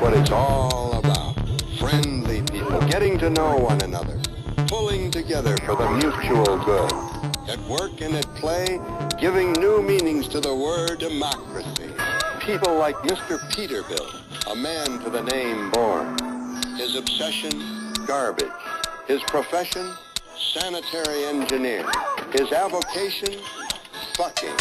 What it's all about: friendly people, getting to know one another, pulling together for the mutual good. At work and at play, giving new meanings to the word democracy. People like Mr. Peterbilt, a man to the name born. His obsession, garbage. His profession, sanitary engineer. His avocation, fucking.